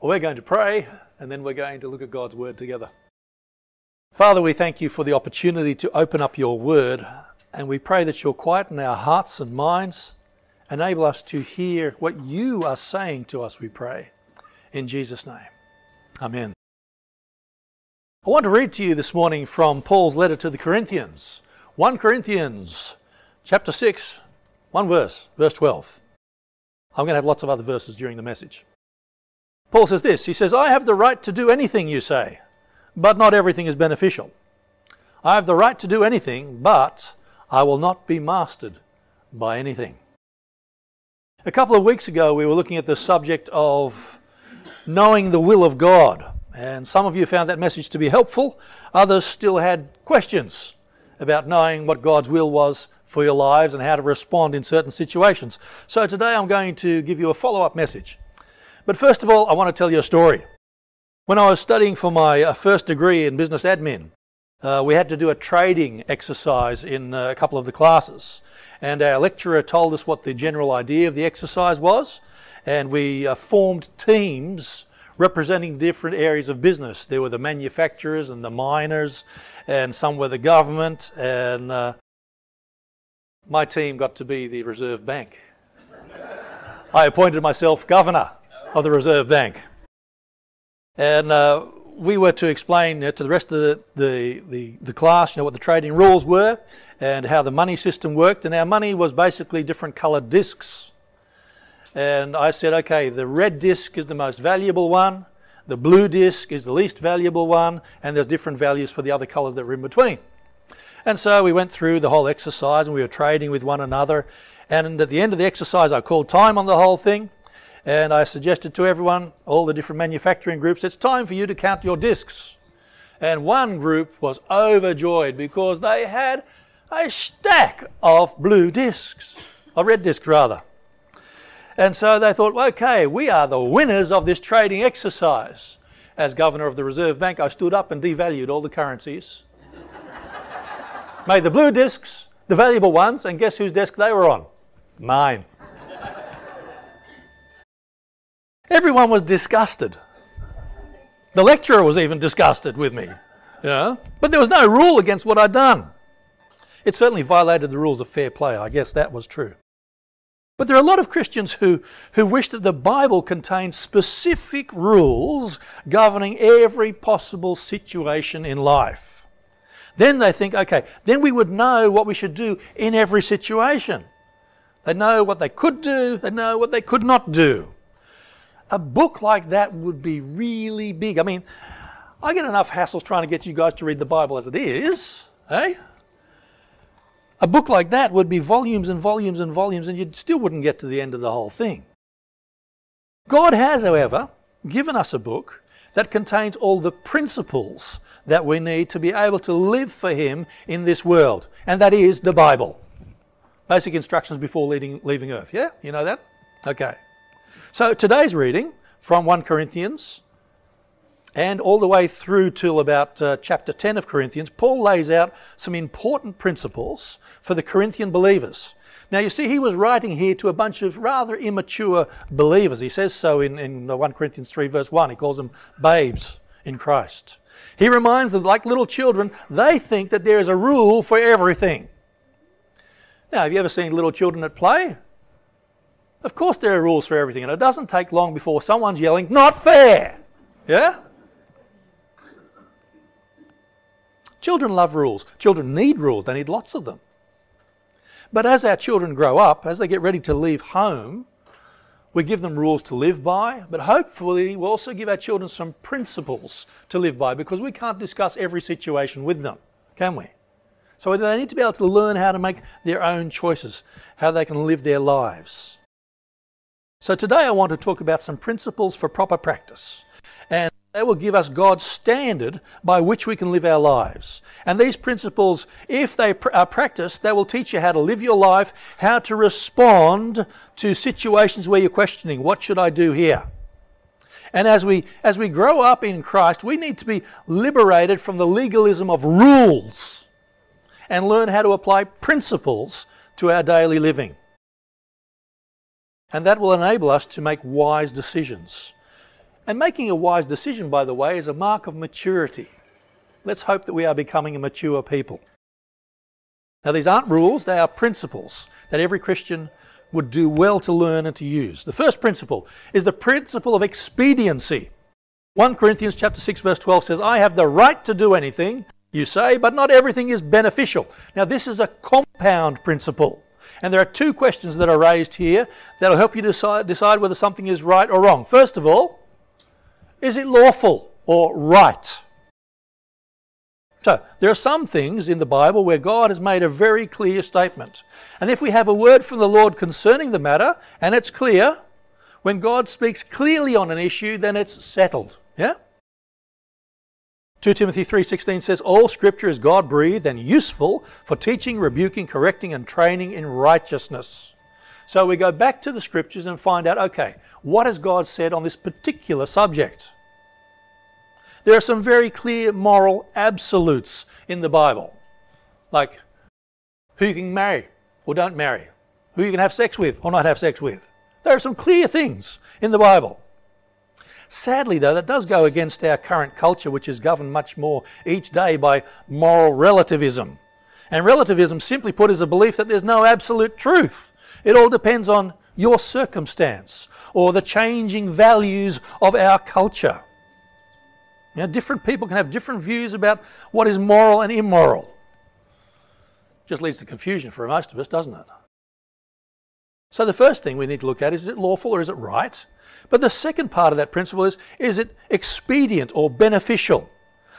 We're going to pray and then we're going to look at God's Word together. Father, we thank you for the opportunity to open up your Word and we pray that you'll quieten our hearts and minds, enable us to hear what you are saying to us, we pray. In Jesus' name. Amen. I want to read to you this morning from Paul's letter to the Corinthians. 1 Corinthians chapter 6, one verse, verse 12. I'm going to have lots of other verses during the message. Paul says this He says, I have the right to do anything you say, but not everything is beneficial. I have the right to do anything, but I will not be mastered by anything. A couple of weeks ago, we were looking at the subject of knowing the will of God. And some of you found that message to be helpful. Others still had questions about knowing what God's will was for your lives and how to respond in certain situations. So today I'm going to give you a follow up message. But first of all, I want to tell you a story. When I was studying for my uh, first degree in business admin, uh, we had to do a trading exercise in uh, a couple of the classes. And our lecturer told us what the general idea of the exercise was. And we uh, formed teams representing different areas of business. There were the manufacturers and the miners, and some were the government. And uh, my team got to be the Reserve Bank. I appointed myself governor of the Reserve Bank. And uh, we were to explain to the rest of the, the, the, the, class you know, what the trading rules were and how the money system worked. And our money was basically different coloured discs. And I said, okay, the red disc is the most valuable one, the blue disc is the least valuable one, and there's different values for the other colours that were in between. And so we went through the whole exercise and we were trading with one another. And at the end of the exercise, I called time on the whole thing. And I suggested to everyone, all the different manufacturing groups, it's time for you to count your discs. And one group was overjoyed because they had a stack of blue discs, or red discs rather. And so they thought, okay, we are the winners of this trading exercise. As governor of the Reserve Bank, I stood up and devalued all the currencies. Made the blue discs the valuable ones, and guess whose desk they were on? Mine. Everyone was disgusted. The lecturer was even disgusted with me. Yeah? But there was no rule against what I'd done. It certainly violated the rules of fair play. I guess that was true. But there are a lot of Christians who, who wish that the Bible contained specific rules governing every possible situation in life. Then they think, okay, then we would know what we should do in every situation. They know what they could do, they know what they could not do a book like that would be really big. I mean, I get enough hassles trying to get you guys to read the Bible as it is, eh? A book like that would be volumes and volumes and volumes, and you still wouldn't get to the end of the whole thing. God has, however, given us a book that contains all the principles that we need to be able to live for Him in this world, and that is the Bible. Basic instructions before leaving, leaving earth, yeah? You know that? Okay. So today's reading from 1 Corinthians and all the way through till about uh, chapter 10 of Corinthians, Paul lays out some important principles for the Corinthian believers. Now, you see, he was writing here to a bunch of rather immature believers. He says so in, in 1 Corinthians 3, verse 1. He calls them babes in Christ. He reminds them, like little children, they think that there is a rule for everything. Now, have you ever seen little children at play? Of course, there are rules for everything, and it doesn't take long before someone's yelling, Not fair! Yeah? Children love rules. Children need rules, they need lots of them. But as our children grow up, as they get ready to leave home, we give them rules to live by, but hopefully we also give our children some principles to live by because we can't discuss every situation with them, can we? So they need to be able to learn how to make their own choices, how they can live their lives. So today I want to talk about some principles for proper practice. And they will give us God's standard by which we can live our lives. And these principles, if they are practiced, they will teach you how to live your life, how to respond to situations where you're questioning, what should I do here? And as we, as we grow up in Christ, we need to be liberated from the legalism of rules and learn how to apply principles to our daily living. And that will enable us to make wise decisions. And making a wise decision, by the way, is a mark of maturity. Let's hope that we are becoming a mature people. Now, these aren't rules, they are principles that every Christian would do well to learn and to use. The first principle is the principle of expediency. 1 Corinthians chapter 6 verse 12 says, "I have the right to do anything you say, but not everything is beneficial." Now, this is a compound principle. And there are two questions that are raised here that will help you decide, decide whether something is right or wrong. First of all, is it lawful or right? So, there are some things in the Bible where God has made a very clear statement. And if we have a word from the Lord concerning the matter, and it's clear, when God speaks clearly on an issue, then it's settled. Yeah? 2 Timothy 3:16 says all scripture is God-breathed and useful for teaching, rebuking, correcting and training in righteousness. So we go back to the scriptures and find out okay, what has God said on this particular subject? There are some very clear moral absolutes in the Bible. Like who you can marry or don't marry, who you can have sex with or not have sex with. There are some clear things in the Bible. Sadly, though, that does go against our current culture, which is governed much more each day by moral relativism. And relativism, simply put, is a belief that there's no absolute truth. It all depends on your circumstance or the changing values of our culture. You know, different people can have different views about what is moral and immoral. Just leads to confusion for most of us, doesn't it? So the first thing we need to look at is, is it lawful or is it right? But the second part of that principle is is it expedient or beneficial?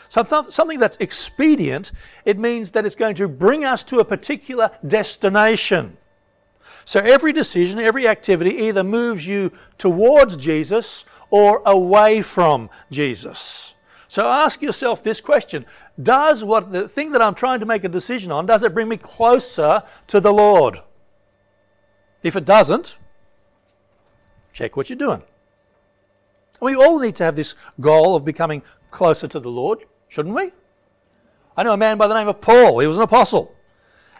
Something that's expedient, it means that it's going to bring us to a particular destination. So every decision, every activity either moves you towards Jesus or away from Jesus. So ask yourself this question Does what the thing that I'm trying to make a decision on, does it bring me closer to the Lord? If it doesn't, check what you're doing. We all need to have this goal of becoming closer to the Lord, shouldn't we? I know a man by the name of Paul. He was an apostle.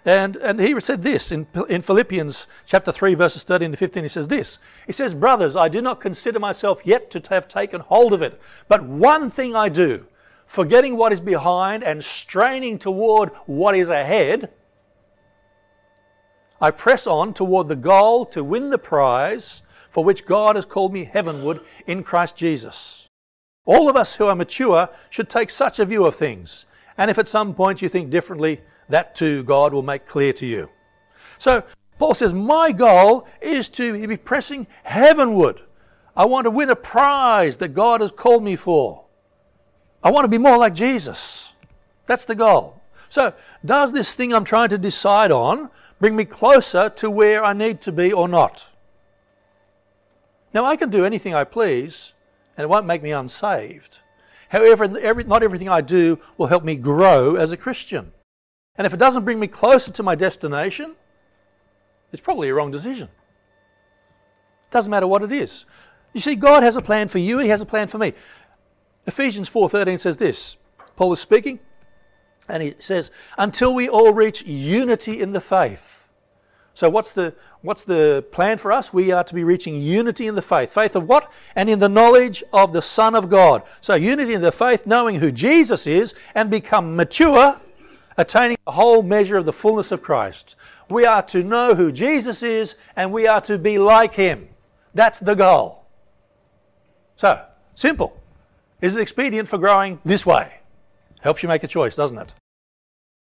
And, and he said this in, in Philippians chapter 3, verses 13 to 15. He says this He says, Brothers, I do not consider myself yet to have taken hold of it, but one thing I do, forgetting what is behind and straining toward what is ahead, I press on toward the goal to win the prize for which God has called me heavenward in Christ Jesus. All of us who are mature should take such a view of things. And if at some point you think differently, that too God will make clear to you. So Paul says, My goal is to be pressing heavenward. I want to win a prize that God has called me for. I want to be more like Jesus. That's the goal. So, does this thing I'm trying to decide on bring me closer to where I need to be or not? Now, I can do anything I please, and it won't make me unsaved. However, every, not everything I do will help me grow as a Christian. And if it doesn't bring me closer to my destination, it's probably a wrong decision. It doesn't matter what it is. You see, God has a plan for you, and He has a plan for me. Ephesians 4:13 says this. Paul is speaking, and he says, "Until we all reach unity in the faith." So what's the what's the plan for us? We are to be reaching unity in the faith. Faith of what? And in the knowledge of the Son of God. So unity in the faith, knowing who Jesus is, and become mature, attaining the whole measure of the fullness of Christ. We are to know who Jesus is, and we are to be like him. That's the goal. So, simple. Is it expedient for growing this way? Helps you make a choice, doesn't it?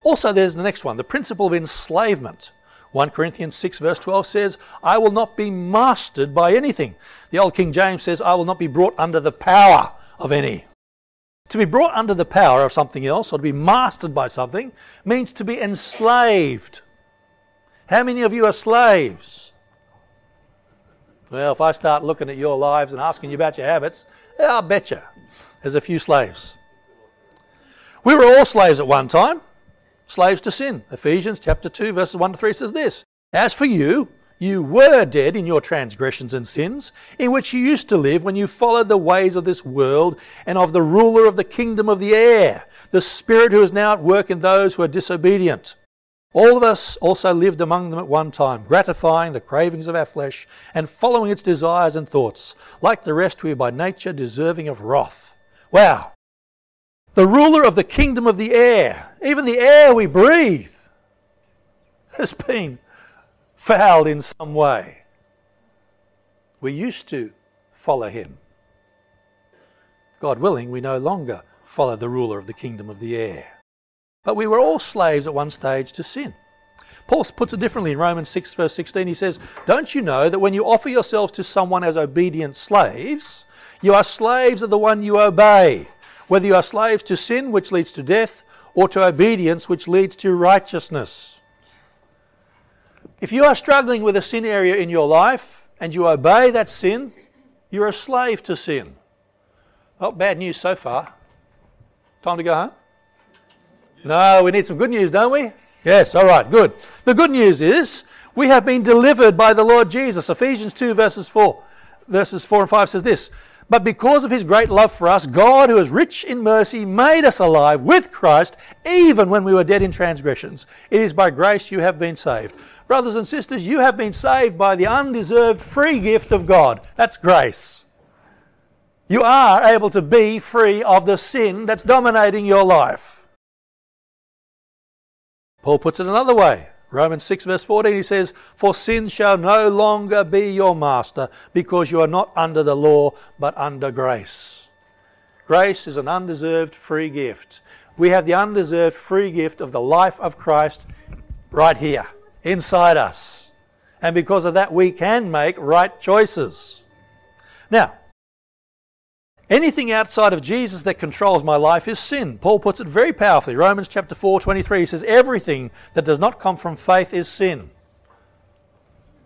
Also, there's the next one the principle of enslavement. 1 Corinthians 6, verse 12 says, I will not be mastered by anything. The old King James says, I will not be brought under the power of any. To be brought under the power of something else or to be mastered by something means to be enslaved. How many of you are slaves? Well, if I start looking at your lives and asking you about your habits, yeah, I'll bet you there's a few slaves. We were all slaves at one time slaves to sin. Ephesians chapter 2 verses 1 to 3 says this, As for you, you were dead in your transgressions and sins, in which you used to live when you followed the ways of this world and of the ruler of the kingdom of the air, the spirit who is now at work in those who are disobedient. All of us also lived among them at one time, gratifying the cravings of our flesh and following its desires and thoughts. Like the rest, we are by nature deserving of wrath. Wow! The ruler of the kingdom of the air, even the air we breathe, has been fouled in some way. We used to follow him. God willing, we no longer follow the ruler of the kingdom of the air. But we were all slaves at one stage to sin. Paul puts it differently in Romans 6, verse 16. He says, Don't you know that when you offer yourselves to someone as obedient slaves, you are slaves of the one you obey, whether you are slaves to sin, which leads to death, or to obedience, which leads to righteousness. If you are struggling with a sin area in your life and you obey that sin, you're a slave to sin. Well, bad news so far. Time to go home? No, we need some good news, don't we? Yes, all right, good. The good news is we have been delivered by the Lord Jesus. Ephesians 2, verses 4. Verses 4 and 5 says this But because of his great love for us, God, who is rich in mercy, made us alive with Christ, even when we were dead in transgressions. It is by grace you have been saved. Brothers and sisters, you have been saved by the undeserved free gift of God. That's grace. You are able to be free of the sin that's dominating your life. Paul puts it another way. Romans 6, verse 14, he says, For sin shall no longer be your master, because you are not under the law, but under grace. Grace is an undeserved free gift. We have the undeserved free gift of the life of Christ right here, inside us. And because of that, we can make right choices. Now, Anything outside of Jesus that controls my life is sin. Paul puts it very powerfully. Romans chapter 4, 23 he says, Everything that does not come from faith is sin.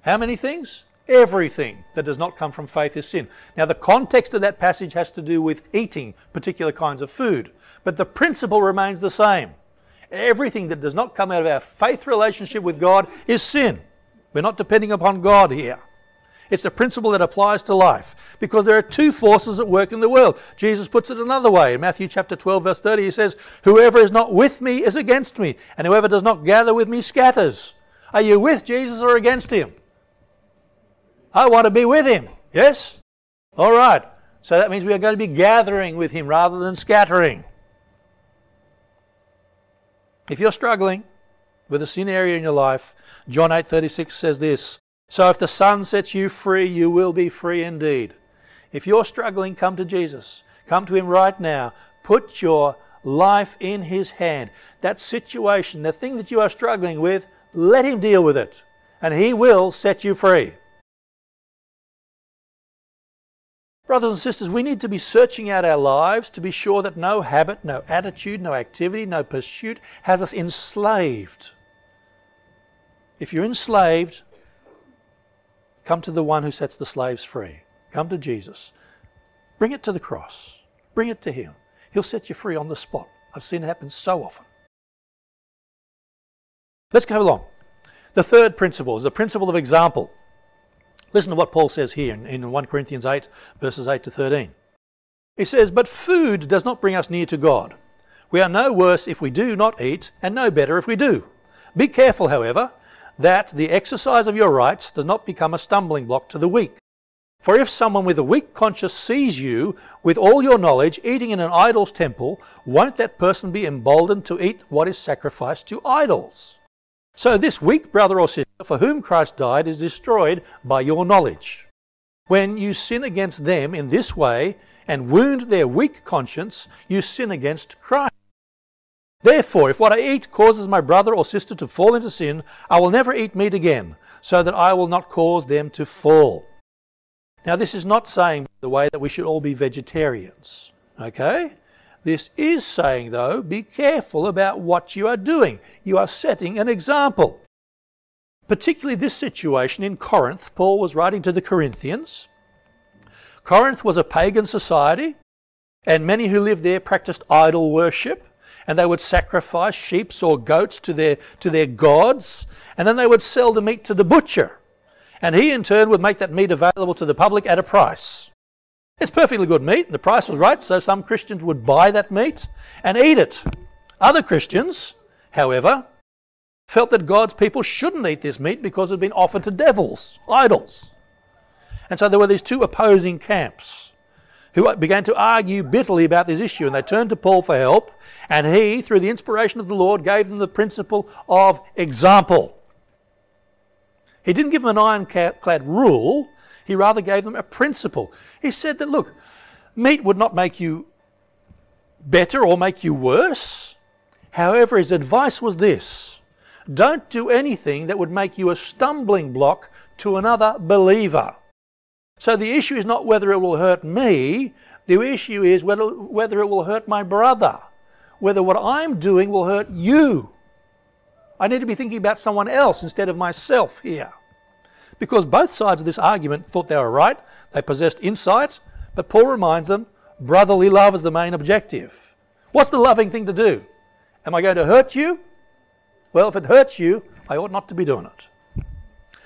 How many things? Everything that does not come from faith is sin. Now, the context of that passage has to do with eating particular kinds of food, but the principle remains the same. Everything that does not come out of our faith relationship with God is sin. We're not depending upon God here. It's a principle that applies to life because there are two forces at work in the world. Jesus puts it another way. In Matthew chapter 12, verse 30, he says, Whoever is not with me is against me, and whoever does not gather with me scatters. Are you with Jesus or against him? I want to be with him. Yes? All right. So that means we are going to be gathering with him rather than scattering. If you're struggling with a sin area in your life, John 8:36 says this, so if the Son sets you free, you will be free indeed. If you're struggling, come to Jesus. Come to Him right now. Put your life in His hand. That situation, the thing that you are struggling with, let Him deal with it. And He will set you free. Brothers and sisters, we need to be searching out our lives to be sure that no habit, no attitude, no activity, no pursuit has us enslaved. If you're enslaved, Come to the one who sets the slaves free. Come to Jesus. Bring it to the cross. Bring it to Him. He'll set you free on the spot. I've seen it happen so often. Let's go along. The third principle is the principle of example. Listen to what Paul says here in, in 1 Corinthians 8, verses 8 to 13. He says, But food does not bring us near to God. We are no worse if we do not eat, and no better if we do. Be careful, however, that the exercise of your rights does not become a stumbling block to the weak. For if someone with a weak conscience sees you, with all your knowledge, eating in an idol's temple, won't that person be emboldened to eat what is sacrificed to idols? So this weak brother or sister for whom Christ died is destroyed by your knowledge. When you sin against them in this way and wound their weak conscience, you sin against Christ. Therefore, if what I eat causes my brother or sister to fall into sin, I will never eat meat again, so that I will not cause them to fall. Now, this is not saying, by the way, that we should all be vegetarians. Okay? This is saying, though, be careful about what you are doing. You are setting an example. Particularly this situation in Corinth, Paul was writing to the Corinthians. Corinth was a pagan society, and many who lived there practiced idol worship and they would sacrifice sheep or goats to their, to their gods, and then they would sell the meat to the butcher. And he, in turn, would make that meat available to the public at a price. It's perfectly good meat, and the price was right, so some Christians would buy that meat and eat it. Other Christians, however, felt that God's people shouldn't eat this meat because it had been offered to devils, idols. And so there were these two opposing camps who began to argue bitterly about this issue, and they turned to Paul for help, and he, through the inspiration of the Lord, gave them the principle of example. He didn't give them an ironclad rule, he rather gave them a principle. He said that, look, meat would not make you better or make you worse. However, his advice was this don't do anything that would make you a stumbling block to another believer. So the issue is not whether it will hurt me, the issue is whether, whether it will hurt my brother, whether what I'm doing will hurt you. I need to be thinking about someone else instead of myself here. Because both sides of this argument thought they were right, they possessed insight, but Paul reminds them brotherly love is the main objective. What's the loving thing to do? Am I going to hurt you? Well, if it hurts you, I ought not to be doing it.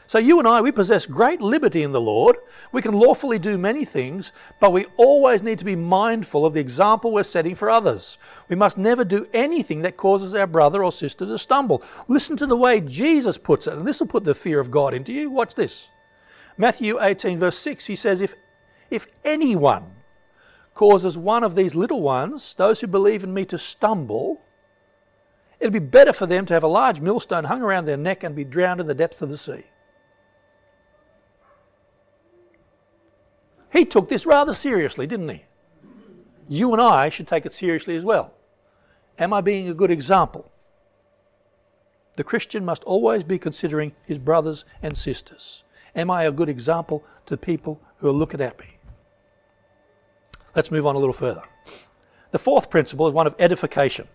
So you and I, we possess great liberty in the Lord. We can lawfully do many things, but we always need to be mindful of the example we're setting for others. We must never do anything that causes our brother or sister to stumble. Listen to the way Jesus puts it, and this will put the fear of God into you. Watch this. Matthew 18, verse 6, he says, If, if anyone causes one of these little ones, those who believe in me, to stumble, it'd be better for them to have a large millstone hung around their neck and be drowned in the depths of the sea. He took this rather seriously, didn't he? You and I should take it seriously as well. Am I being a good example? The Christian must always be considering his brothers and sisters. Am I a good example to people who are looking at me? Let's move on a little further. The fourth principle is one of edification.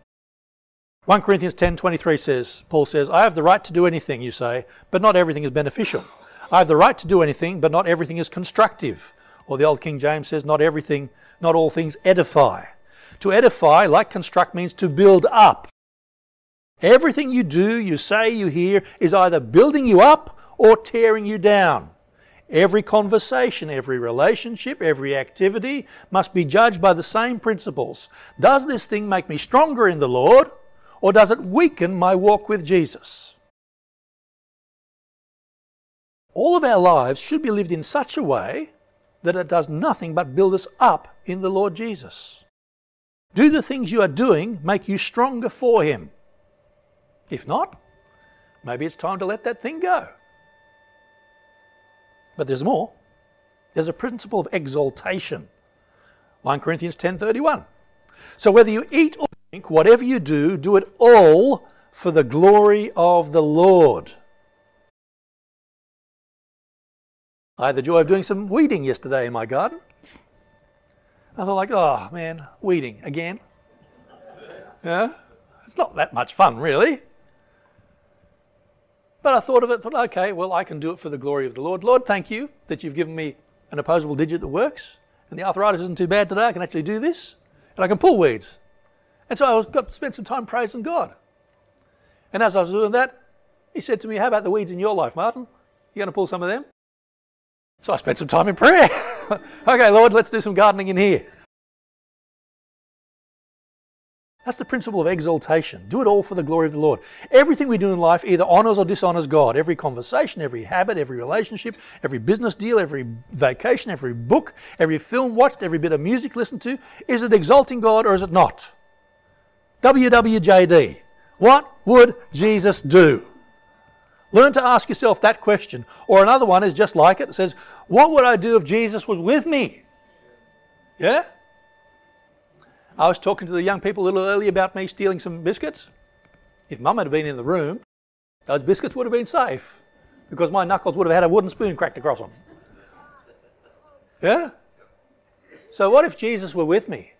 1 Corinthians 10:23 says, Paul says, I have the right to do anything, you say, but not everything is beneficial. I have the right to do anything, but not everything is constructive. Or the old King James says, not everything, not all things edify. To edify, like construct, means to build up. Everything you do, you say, you hear is either building you up or tearing you down. Every conversation, every relationship, every activity must be judged by the same principles. Does this thing make me stronger in the Lord or does it weaken my walk with Jesus? All of our lives should be lived in such a way that it does nothing but build us up in the Lord Jesus. Do the things you are doing make you stronger for Him? If not, maybe it's time to let that thing go. But there's more. There's a principle of exaltation. 1 Corinthians 10:31. So whether you eat or drink, whatever you do, do it all for the glory of the Lord. I had the joy of doing some weeding yesterday in my garden. I thought like, oh man, weeding again. Yeah, it's not that much fun really. But I thought of it, thought, okay, well, I can do it for the glory of the Lord. Lord, thank you that you've given me an opposable digit that works, and the arthritis isn't too bad today. I can actually do this, and I can pull weeds. And so I was, got to spend some time praising God. And as I was doing that, he said to me, How about the weeds in your life, Martin? You going to pull some of them? So I spent some time in prayer. okay, Lord, let's do some gardening in here. That's the principle of exaltation. Do it all for the glory of the Lord. Everything we do in life either honors or dishonors God. Every conversation, every habit, every relationship, every business deal, every vacation, every book, every film watched, every bit of music listened to, is it exalting God or is it not? WWJD. What would Jesus do? Learn to ask yourself that question. Or another one is just like it. It says, What would I do if Jesus was with me? Yeah? I was talking to the young people a little earlier about me stealing some biscuits. If mum had been in the room, those biscuits would have been safe because my knuckles would have had a wooden spoon cracked across them. Yeah? So, what if Jesus were with me?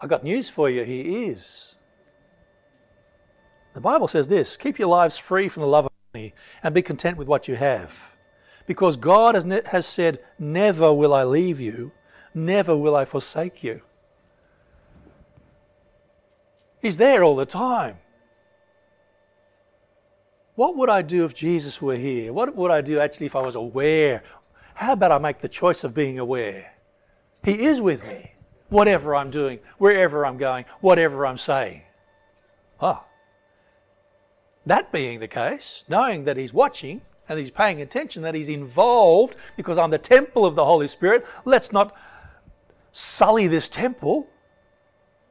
I've got news for you, He is. The Bible says this keep your lives free from the love of money and be content with what you have. Because God has, ne- has said, Never will I leave you Never will I forsake you. He's there all the time. What would I do if Jesus were here? What would I do actually if I was aware? How about I make the choice of being aware? He is with me, whatever I'm doing, wherever I'm going, whatever I'm saying. Ah, That being the case, knowing that He's watching and He's paying attention, that He's involved because I'm the temple of the Holy Spirit, let's not sully this temple.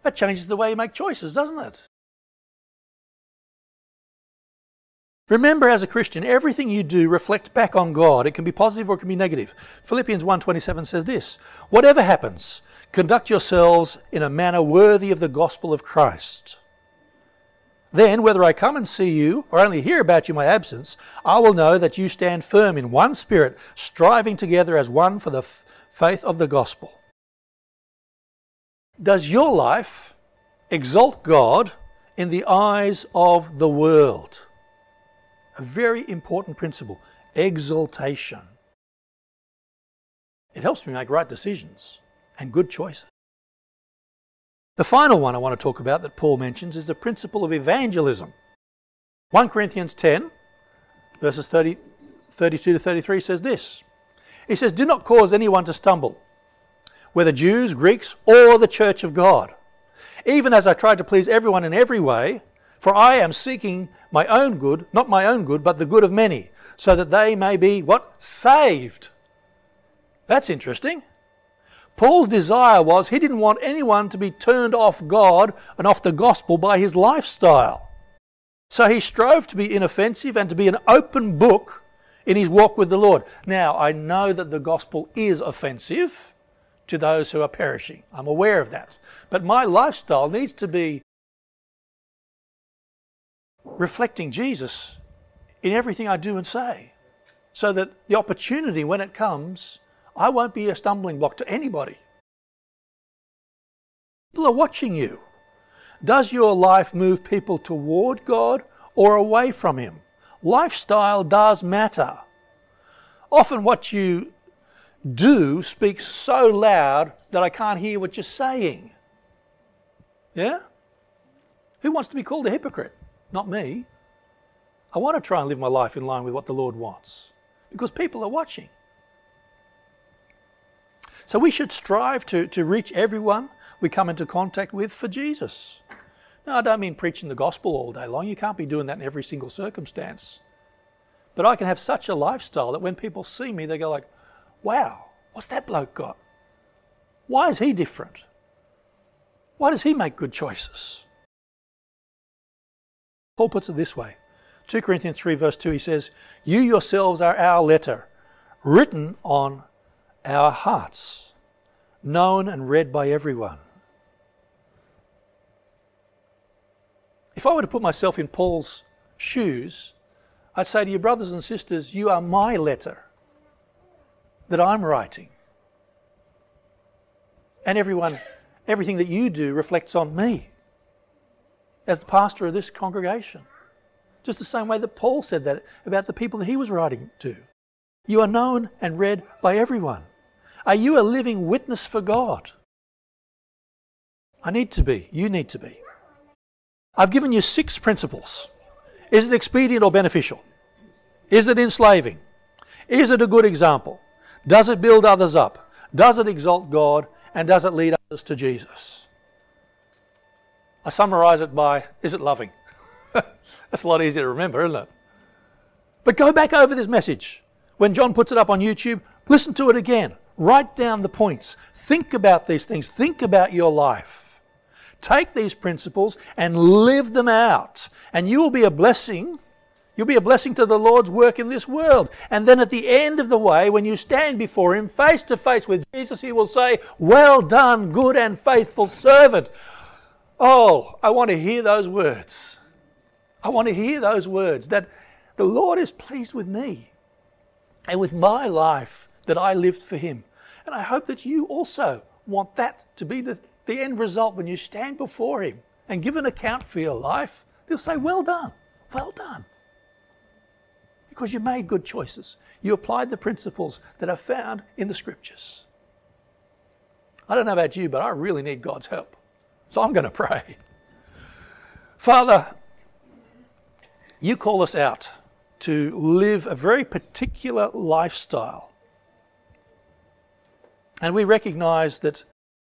That changes the way you make choices, doesn't it? Remember as a Christian, everything you do reflects back on God. It can be positive or it can be negative. Philippians 1:27 says this, "Whatever happens, conduct yourselves in a manner worthy of the gospel of Christ." Then, whether I come and see you or only hear about you in my absence, I will know that you stand firm in one spirit, striving together as one for the f- faith of the gospel. Does your life exalt God in the eyes of the world? A very important principle exaltation. It helps me make right decisions and good choices. The final one I want to talk about that Paul mentions is the principle of evangelism. 1 Corinthians 10, verses 30, 32 to 33 says this He says, Do not cause anyone to stumble, whether Jews, Greeks, or the church of God. Even as I tried to please everyone in every way, for I am seeking my own good, not my own good, but the good of many, so that they may be what? Saved. That's interesting. Paul's desire was he didn't want anyone to be turned off God and off the gospel by his lifestyle. So he strove to be inoffensive and to be an open book in his walk with the Lord. Now, I know that the gospel is offensive to those who are perishing. I'm aware of that. But my lifestyle needs to be reflecting Jesus in everything I do and say. So that the opportunity, when it comes, I won't be a stumbling block to anybody. People are watching you. Does your life move people toward God or away from Him? Lifestyle does matter. Often, what you do speaks so loud that I can't hear what you're saying. Yeah? Who wants to be called a hypocrite? not me. I want to try and live my life in line with what the Lord wants because people are watching. So we should strive to, to reach everyone we come into contact with for Jesus. Now, I don't mean preaching the gospel all day long. You can't be doing that in every single circumstance. But I can have such a lifestyle that when people see me, they go like, wow, what's that bloke got? Why is he different? Why does he make good choices? Paul puts it this way 2 Corinthians 3, verse 2, he says, You yourselves are our letter, written on our hearts, known and read by everyone. If I were to put myself in Paul's shoes, I'd say to you, brothers and sisters, you are my letter that I'm writing. And everyone, everything that you do reflects on me as the pastor of this congregation. Just the same way that Paul said that about the people that he was writing to. You are known and read by everyone. Are you a living witness for God? I need to be. You need to be. I've given you six principles. Is it expedient or beneficial? Is it enslaving? Is it a good example? Does it build others up? Does it exalt God? And does it lead others to Jesus? I summarize it by is it loving? That's a lot easier to remember, isn't it? But go back over this message. When John puts it up on YouTube, listen to it again. Write down the points. Think about these things. Think about your life. Take these principles and live them out. And you will be a blessing. You'll be a blessing to the Lord's work in this world. And then at the end of the way, when you stand before Him face to face with Jesus, He will say, Well done, good and faithful servant. Oh, I want to hear those words. I want to hear those words that the Lord is pleased with me and with my life that I lived for Him. And I hope that you also want that to be the, the end result when you stand before Him and give an account for your life. He'll say, Well done, well done. Because you made good choices. You applied the principles that are found in the scriptures. I don't know about you, but I really need God's help. So I'm going to pray. Father, you call us out to live a very particular lifestyle. And we recognize that,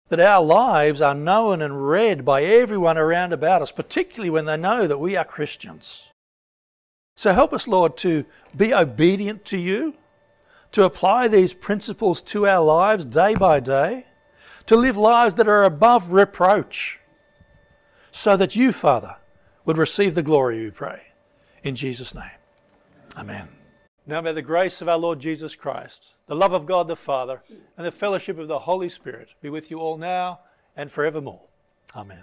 that our lives are known and read by everyone around about us, particularly when they know that we are Christians. So help us, Lord, to be obedient to you, to apply these principles to our lives day by day, to live lives that are above reproach, so that you, Father, would receive the glory, we pray. In Jesus' name. Amen. Now may the grace of our Lord Jesus Christ, the love of God the Father, and the fellowship of the Holy Spirit be with you all now and forevermore. Amen.